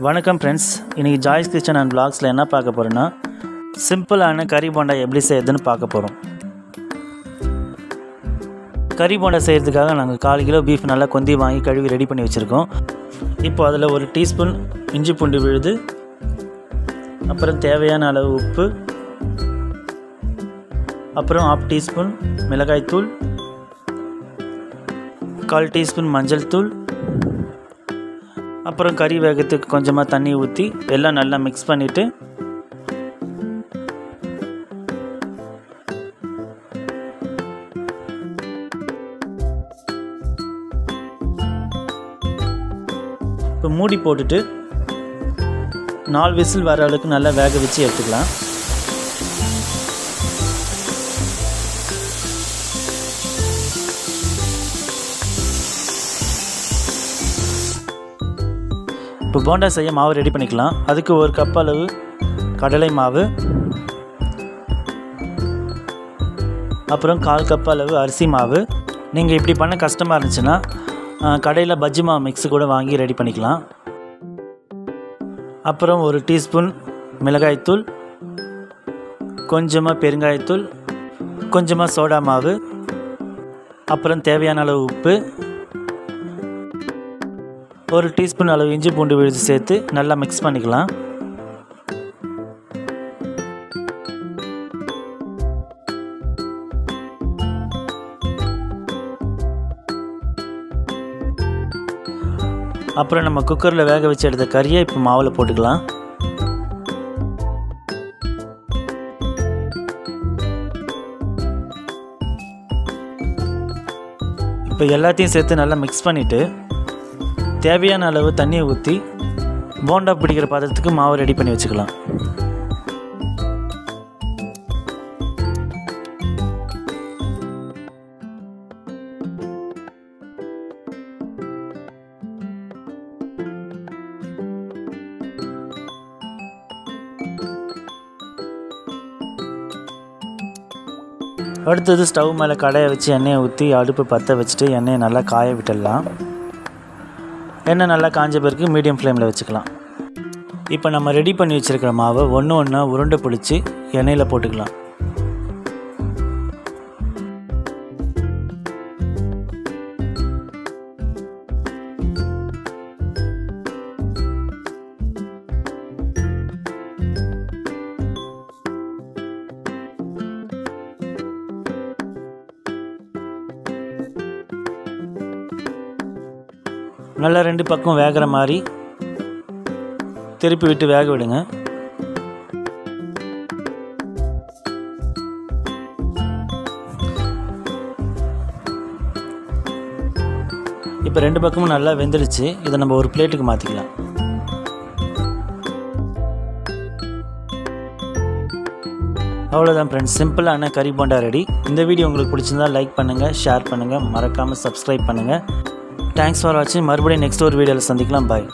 வணக்கம் ஃப்ரெண்ட்ஸ் இன்றைக்கி Joyce kitchen and பிளாக்ஸில் என்ன பார்க்க போகிறோன்னா சிம்பிளான கறி போண்டா எப்படி செய்யுதுன்னு பார்க்க போகிறோம் கறி போண்டா செய்கிறதுக்காக நாங்கள் கால் கிலோ பீஃப் நல்லா கொந்தி வாங்கி கழுவி ரெடி பண்ணி வச்சுருக்கோம். இப்போ அதில் ஒரு டீஸ்பூன் இஞ்சி பூண்டு விழுது அப்புறம் தேவையான அளவு உப்பு அப்புறம் ஆஃப் டீஸ்பூன் மிளகாய்த்தூள் கால் டீஸ்பூன் மஞ்சள் தூள் அப்புறம் கறி வேகத்துக்கு கொஞ்சமாக தண்ணி ஊற்றி எல்லாம் நல்லா மிக்ஸ் பண்ணிவிட்டு இப்போ மூடி போட்டுட்டு நாலு விசில் வர அளவுக்கு நல்லா வேக வச்சு எடுத்துக்கலாம். இப்போ போண்டா செய்ய மாவு ரெடி பண்ணிக்கலாம். அதுக்கு ஒரு கப் அளவு கடலை மாவு. அப்புறம் கால் கப் அளவு அரிசி மாவு. நீங்கள் இப்படி பண்ண கஷ்டமாக இருந்துச்சுன்னா கடையில் பஜ்ஜி மாவு மிக்ஸு கூட வாங்கி ரெடி பண்ணிக்கலாம். அப்புறம் ஒரு டீஸ்பூன் மிளகாய்த்தூள் கொஞ்சமாக பெருங்காயத்தூள். கொஞ்சமாக சோடா மாவு. அப்புறம் தேவையான அளவு உப்பு. ஒரு டீஸ்பூன் அளவு இஞ்சி பூண்டு விழுது சேர்த்து நல்லா மிக்ஸ் பண்ணிக்கலாம். அப்புறம் நம்ம குக்கரில் வேக வச்சு எடுத்த கறியை இப்போ மாவில் போட்டுக்கலாம். இப்போ எல்லாத்தையும் சேர்த்து நல்லா மிக்ஸ் பண்ணிவிட்டு தேவையான அளவு தண்ணியை ஊற்றி போண்டா பிடிக்கிற பாத்திரத்துக்கு மாவு ரெடி பண்ணி வச்சுக்கலாம். அடுத்தது ஸ்டவ் மேலே கடையை வச்சு எண்ணெயை ஊற்றி அடுப்பு பற்ற வச்சுட்டு எண்ணெயை நல்லா காய விட்டுடலாம். எண்ணெய் நல்லா காஞ்ச பிறகு மீடியம் ஃப்ளேமில் வச்சுக்கலாம். இப்போ நம்ம ரெடி பண்ணி வச்சுருக்கிற மாவை ஒன்று ஒன்றா உருண்டை பிடிச்சி எண்ணெயில் போட்டுக்கலாம். நல்லா ரெண்டு பக்கம் வேகிற மாதிரி திருப்பி விட்டு வேக விடுங்க. இப்போ ரெண்டு பக்கமும் நல்லா வெந்துடுச்சு. இதை நம்ம ஒரு பிளேட்டுக்கு மாற்றிக்கலாம் அவ்வளோதான் ஃப்ரெண்ட்ஸ் சிம்பிளான கறி போண்டா ரெடி இந்த வீடியோ உங்களுக்கு பிடிச்சிருந்தா லைக் பண்ணுங்கள் ஷேர் பண்ணுங்கள் மறக்காமல் சப்ஸ்கிரைப் பண்ணுங்கள் தேங்க்ஸ் ஃபார் வாட்சிங் மறுபடியும் நெக்ஸ்ட் ஒரு வீடியோவில் சந்திக்கலாம் பாய்